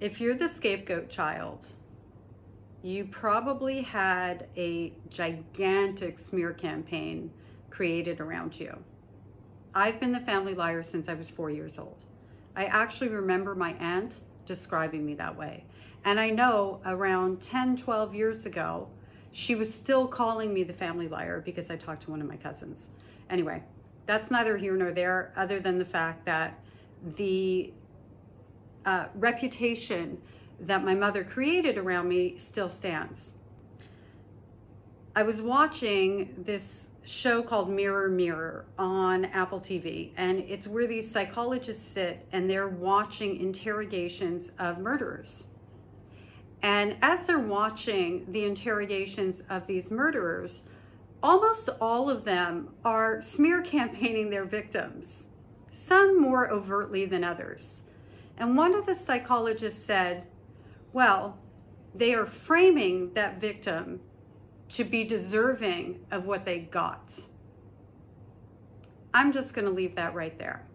If you're the scapegoat child, you probably had a gigantic smear campaign created around you. I've been the family liar since I was four years old. I actually remember my aunt describing me that way. And I know around 10, 12 years ago, she was still calling me the family liar because I talked to one of my cousins. Anyway, that's neither here nor there, other than the fact that the uh, reputation that my mother created around me still stands. I was watching this show called Mirror Mirror on Apple TV, and it's where these psychologists sit and they're watching interrogations of murderers. And as they're watching the interrogations of these murderers, almost all of them are smear campaigning their victims, some more overtly than others. And one of the psychologists said, well, they are framing that victim to be deserving of what they got. I'm just going to leave that right there.